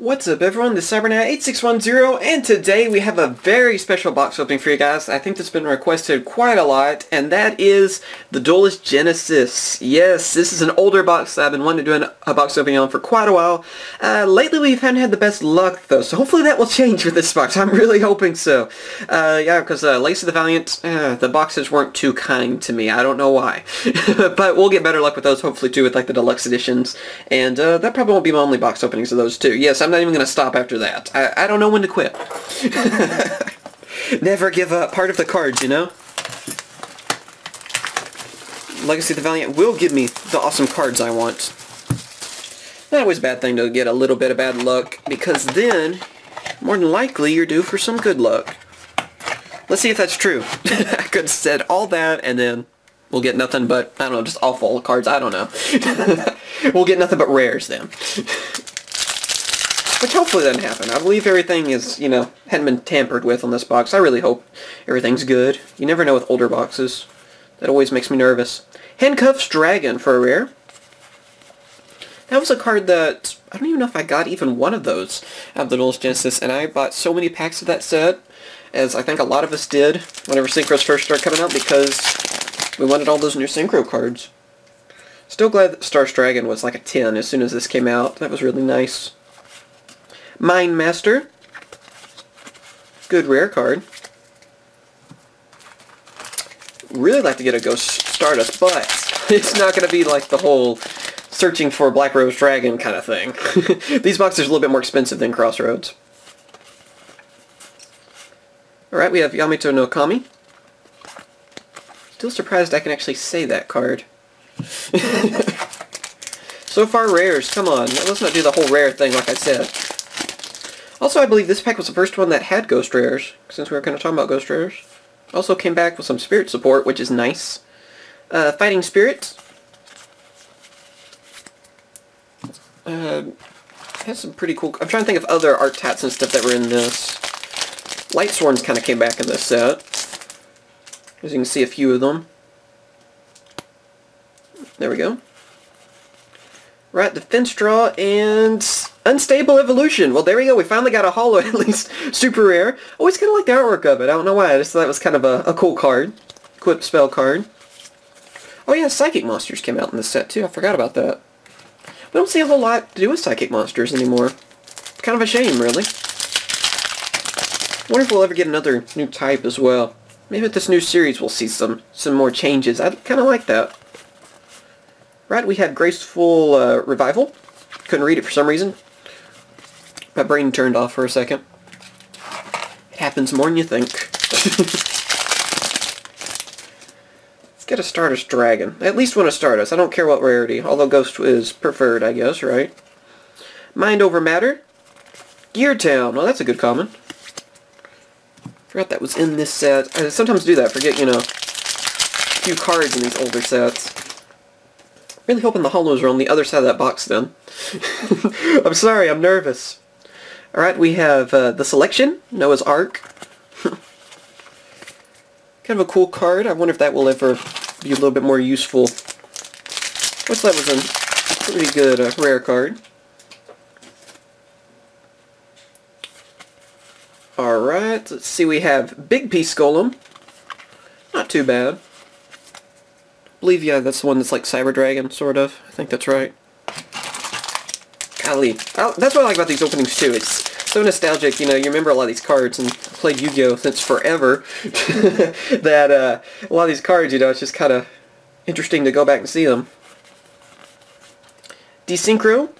What's up everyone, this is CyberKnight8610 and today we have a very special box opening for you guys. I think that's been requested quite a lot and that is the Duelist Genesis. Yes, this is an older box that I've been wanting to do a box opening on for quite a while. Uh, lately we haven't had the best luck though, so hopefully that will change with this box. I'm really hoping so. Uh, yeah, because uh, Legacy of the Valiant, uh, the boxes weren't too kind to me. I don't know why. but we'll get better luck with those hopefully too with like the deluxe editions. And uh, that probably won't be my only box openings of those too. Yes, not even going to stop after that. I, I don't know when to quit. Never give up. Part of the cards, you know? Legacy of the Valiant will give me the awesome cards I want. Not always a bad thing to get a little bit of bad luck, because then, more than likely, you're due for some good luck. Let's see if that's true. I could have said all that, and then we'll get nothing but, I don't know, just awful cards. I don't know. we'll get nothing but rares then. Which hopefully doesn't happen. I believe everything is, you know, hadn't been tampered with on this box. I really hope everything's good. You never know with older boxes. That always makes me nervous. Handcuffs Dragon for a rare. That was a card that, I don't even know if I got even one of those out of the Duelist Genesis, and I bought so many packs of that set, as I think a lot of us did whenever Synchros first started coming out, because we wanted all those new Synchro cards. Still glad that Stardust Dragon was like a 10 as soon as this came out. That was really nice. Mind Master. Good rare card. Really like to get a Ghost Stardust, but it's not going to be like the whole searching for Black Rose Dragon kind of thing. These boxes are a little bit more expensive than Crossroads. Alright, we have Yamato no Kami. Still surprised I can actually say that card. so far rares, come on. Let's not do the whole rare thing like I said. Also, I believe this pack was the first one that had Ghost Rares, since we were kind of talking about Ghost Rares. Also came back with some Spirit support, which is nice. Uh, Fighting Spirit. Uh, has some pretty cool... I'm trying to think of other art tats and stuff that were in this. Light Sworns kind of came back in this set. As you can see a few of them. There we go. Right, Defense Draw and Unstable Evolution. Well, there we go. We finally got a holo, at least super rare. Always kind of like the artwork of it. I don't know why. I just thought it was kind of a, a cool card. Equip spell card. Oh yeah, Psychic Monsters came out in this set too. I forgot about that. We don't see a whole lot to do with Psychic Monsters anymore. Kind of a shame, really. wonder if we'll ever get another new type as well. Maybe with this new series we'll see some, some more changes. I kind of like that. Right, we had Graceful uh, Revival. Couldn't read it for some reason. My brain turned off for a second. It happens more than you think. Let's get a Stardust Dragon. At least one a Stardust. I don't care what rarity, although Ghost is preferred, I guess, right? Mind Over Matter. Gear Town. Well, that's a good common. Forgot that was in this set. I sometimes do that. Forget, you know, a few cards in these older sets. Really hoping the holos are on the other side of that box then. I'm sorry, I'm nervous. Alright, we have uh, the Selection, Noah's Ark. kind of a cool card. I wonder if that will ever be a little bit more useful. What's that was a pretty good uh, rare card. Alright, let's see, we have Big Piece Golem. Not too bad believe, yeah, that's the one that's like Cyber Dragon, sort of. I think that's right. Golly. I, that's what I like about these openings, too. It's so nostalgic, you know, you remember a lot of these cards, and played Yu-Gi-Oh! since forever, that uh, a lot of these cards, you know, it's just kind of interesting to go back and see them. Desynchro.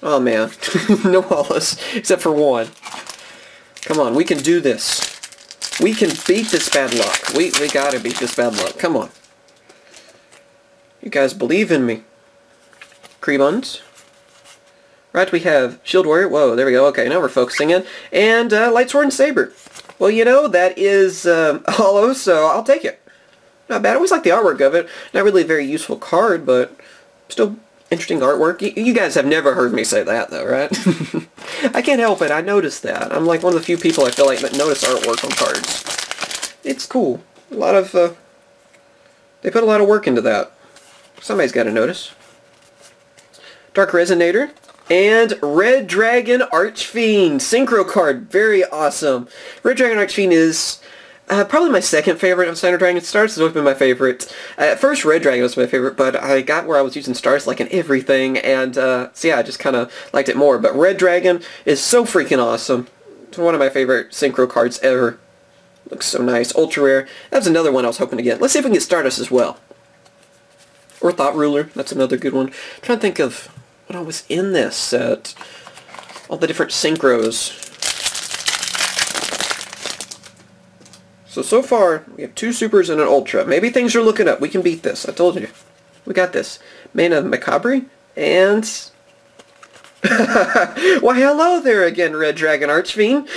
Oh, man. no Wallace, except for one. Come on, we can do this. We can beat this bad luck. We, we gotta beat this bad luck. Come on. You guys believe in me. Krebons. Right, we have Shield Warrior. Whoa, there we go. Okay, now we're focusing in. And uh, Lightsworn Saber. Well, you know, that is um, holo, so I'll take it. Not bad. I always like the artwork of it. Not really a very useful card, but still interesting artwork. You, you guys have never heard me say that, though, right? I can't help it. I noticed that. I'm like one of the few people I feel like that notice artwork on cards. It's cool. A lot of, uh, they put a lot of work into that. Somebody's got to notice. Dark Resonator. And Red Dragon Archfiend. Synchro card. Very awesome. Red Dragon Archfiend is uh, probably my second favorite of Stardust Dragon Stars. It's always been my favorite. Uh, at first, Red Dragon was my favorite, but I got where I was using Stars like in everything, and uh, so yeah, I just kind of liked it more. But Red Dragon is so freaking awesome. It's one of my favorite Synchro cards ever. Looks so nice. Ultra rare. That's another one I was hoping to get. Let's see if we can get Stardust as well. Or Thought Ruler. That's another good one. I'm trying to think of what I was in this set. All the different Synchros. So, so far, we have two Supers and an Ultra. Maybe things are looking up. We can beat this. I told you. We got this. Mana Macabre and... Why, hello there again, Red Dragon Archfiend.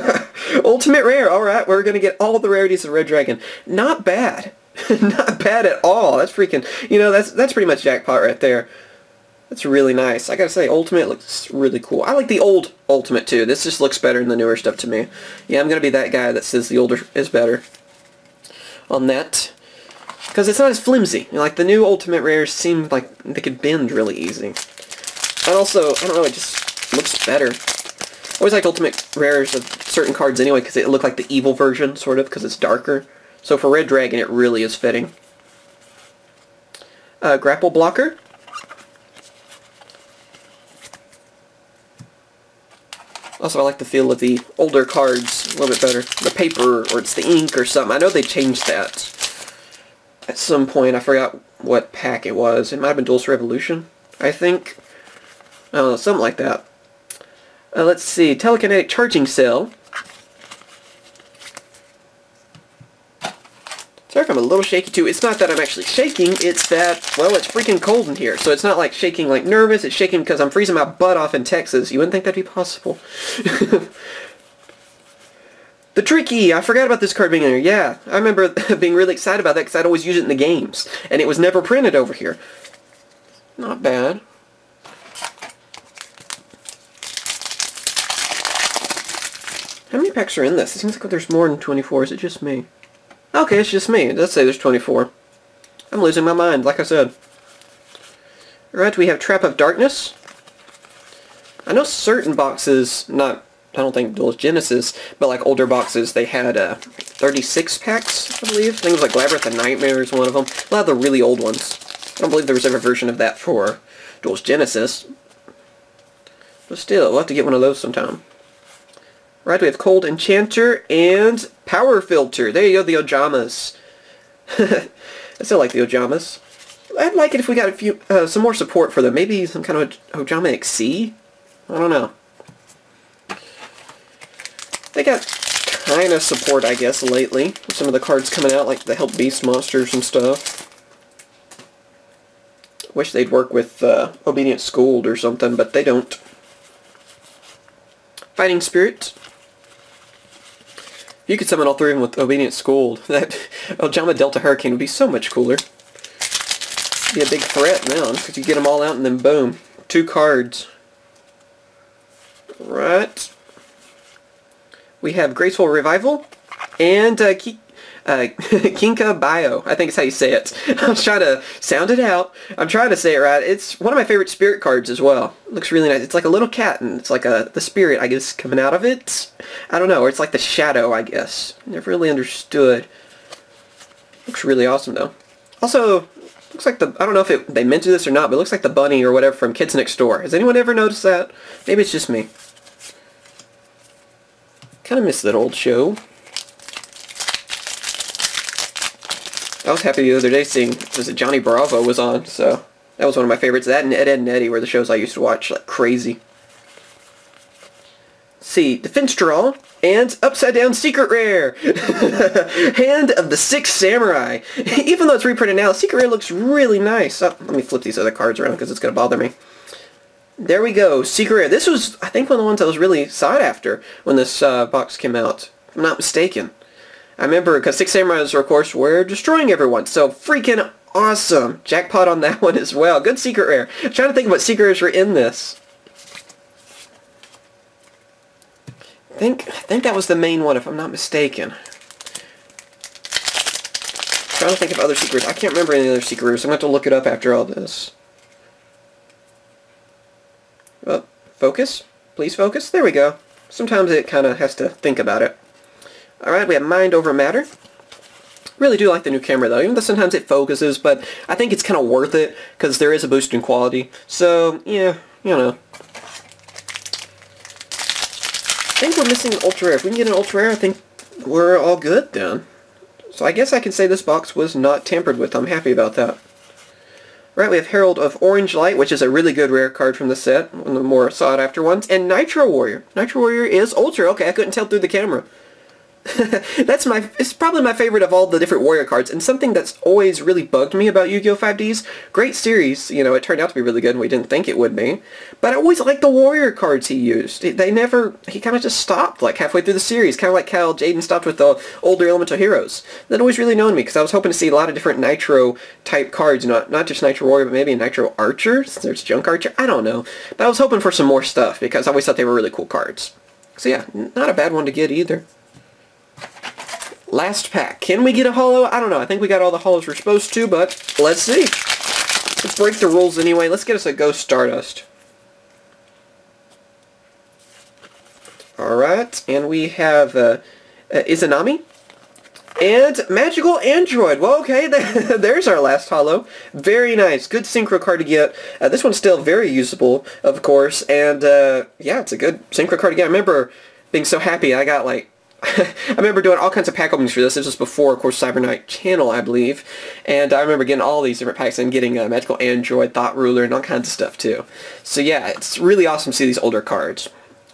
Ultimate Rare. Alright, we're going to get all the rarities of Red Dragon. Not bad. Not bad at all. That's freaking... You know, that's that's pretty much jackpot right there. That's really nice. I gotta say, Ultimate looks really cool. I like the old Ultimate too. This just looks better than the newer stuff to me. Yeah, I'm gonna be that guy that says the older is better on that. Because it's not as flimsy. Like the new Ultimate Rares seem like they could bend really easy. And also, I don't know, it just looks better. I always like Ultimate Rares of certain cards anyway because it look like the evil version, sort of, because it's darker. So for Red Dragon, it really is fitting. Uh, grapple Blocker. Also, I like the feel of the older cards a little bit better. The paper, or it's the ink or something. I know they changed that at some point. I forgot what pack it was. It might have been Duelist Revolution, I think. I don't know, something like that. Uh, let's see. Telekinetic Charging Cell. Sorry if I'm a little shaky too. It's not that I'm actually shaking, it's that, well, it's freaking cold in here. So it's not like shaking like nervous, it's shaking because I'm freezing my butt off in Texas. You wouldn't think that'd be possible. the Tricky! I forgot about this card being in here. Yeah, I remember being really excited about that because I'd always use it in the games. And it was never printed over here. Not bad. How many packs are in this? It seems like there's more than 24. Is it just me? Okay, it's just me. It does say there's 24. I'm losing my mind, like I said. Alright, we have Trap of Darkness. I know certain boxes, not, I don't think Duelist Genesis, but like older boxes, they had uh, 36 packs, I believe. Was like Labyrinth of Nightmare is one of them. A lot of the really old ones. I don't believe there was ever a version of that for Duelist Genesis. But still, we'll have to get one of those sometime. Right, we have Cold Enchanter and Power Filter. There you go, the Ojamas. I still like the Ojamas. I'd like it if we got a few, uh, some more support for them. Maybe some kind of Ojama Xyz? I don't know. They got kind of support, I guess, lately. Some of the cards coming out, like the Help Beast monsters and stuff. Wish they'd work with uh, Obedience Schooled or something, but they don't. Fighting Spirit. You could summon all three of them with Obedience Schooled. That Ojama Delta Hurricane would be so much cooler. Be a big threat now, because you get them all out and then boom. Two cards. Right. We have Graceful Revival and uh, uh, Kinka-byo. I think it's how you say it. I was trying to sound it out. I'm trying to say it right. It's one of my favorite spirit cards as well. It looks really nice. It's like a little cat, and it's like a the spirit, I guess, coming out of it. I don't know. Or it's like the shadow, I guess. Never really understood. Looks really awesome, though. Also, looks like the, I don't know if it, they meant to this or not, but it looks like the bunny or whatever from Kids Next Door. Has anyone ever noticed that? Maybe it's just me. Kind of miss that old show. I was happy the other day seeing was it Johnny Bravo was on, so that was one of my favorites. That and Ed, Edd n Eddy were the shows I used to watch like crazy. See, Defense Draw and Upside Down Secret Rare. Hand of the Six Samurai. Even though it's reprinted now, Secret Rare looks really nice. Oh, let me flip these other cards around because it's going to bother me. There we go, Secret Rare. This was, I think, one of the ones I was really sought after when this uh, box came out, if I'm not mistaken. I remember, because Six Samurais, of course, were destroying everyone, so freaking awesome. Jackpot on that one as well. Good Secret Rare. I'm trying to think what Secret Rares were in this. I think, I think that was the main one, if I'm not mistaken. I'm trying to think of other secrets. I can't remember any other secrets. I'm going to have to look it up after all this. Well, focus. Please focus. There we go. Sometimes it kind of has to think about it. Alright, we have Mind Over Matter. Really do like the new camera though, even though sometimes it focuses, but I think it's kind of worth it because there is a boost in quality. So, yeah, you know. I think we're missing an ultra rare. If we can get an ultra rare, I think we're all good then. So I guess I can say this box was not tampered with. I'm happy about that. Right, we have Herald of Orange Light, which is a really good rare card from the set, one of the more sought-after ones, and Nitro Warrior. Nitro Warrior is Ultra. Okay, I couldn't tell through the camera. that's my, it's probably my favorite of all the different Warrior cards, and something that's always really bugged me about Yu-Gi-Oh! 5Ds. Great series, you know, it turned out to be really good and we didn't think it would be. But I always liked the Warrior cards he used. They never, he kind of just stopped, like, halfway through the series, kind of like how Jaden stopped with the older Elemental Heroes. That always really known me, because I was hoping to see a lot of different Nitro-type cards, not, not just Nitro Warrior, but maybe a Nitro Archer, since there's Junk Archer, I don't know. But I was hoping for some more stuff, because I always thought they were really cool cards. So yeah, not a bad one to get either. Last pack. Can we get a holo? I don't know. I think we got all the holos we're supposed to, but let's see. Let's break the rules anyway. Let's get us a Ghost Stardust. Alright, and we have uh, uh, Izanami. And Magical Android. Well, okay, there's our last holo. Very nice. Good synchro card to get. Uh, this one's still very usable, of course. And, uh, yeah, it's a good synchro card to get. I remember being so happy I got, like, I remember doing all kinds of pack openings for this. This was before, of course, Cyber Knight channel, I believe. And I remember getting all these different packs and getting a Magical Android, Thought Ruler, and all kinds of stuff, too. So yeah, it's really awesome to see these older cards.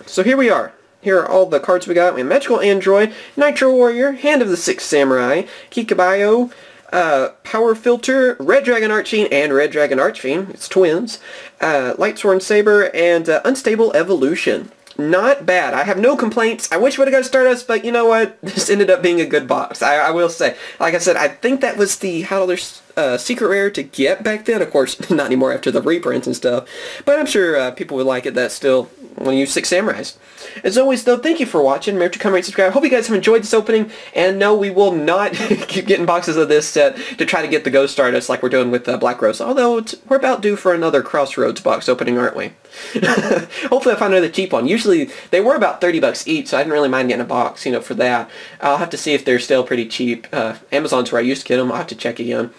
So here we are. Here are all the cards we got. We have Magical Android, Nitro Warrior, Hand of the Sixth Samurai, Kinka-byo, uh, Power Filter, Red Dragon Archfiend, and Red Dragon Archfiend. It's twins. Uh, Lightsworn Saber, and uh, Unstable Evolution not bad. I have no complaints. I wish we would have got Stardust, but you know what? This ended up being a good box. I, I will say. Like I said, I think that was the $100 uh, secret rare to get back then. Of course, not anymore after the reprints and stuff. But I'm sure uh, people would like it that still when you use Six Samurais. As always, though, thank you for watching. Remember to comment, rate, subscribe. Hope you guys have enjoyed this opening. And no, we will not keep getting boxes of this set to try to get the Ghost Stardust like we're doing with uh, Black Rose. Although, we're about due for another Crossroads box opening, aren't we? Hopefully I find another cheap one. Usually, they were about 30 bucks each, so I didn't really mind getting a box, you know, for that. I'll have to see if they're still pretty cheap. Uh, Amazon's where I used to get them. I'll have to check again.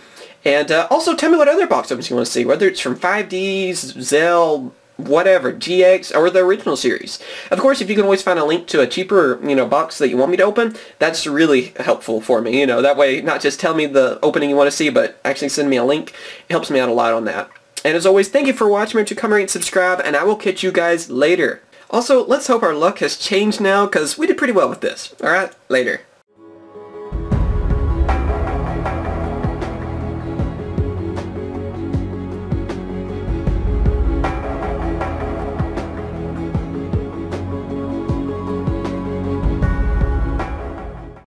And uh, also tell me what other box openings you want to see, whether it's from 5Ds, Zexal, whatever, GX, or the original series. Of course, if you can always find a link to a cheaper, you know, box that you want me to open, that's really helpful for me, you know, that way not just tell me the opening you want to see, but actually send me a link. It helps me out a lot on that. And as always, thank you for watching, remember to come rate and subscribe, and I will catch you guys later. Also, let's hope our luck has changed now, because we did pretty well with this. Alright, later.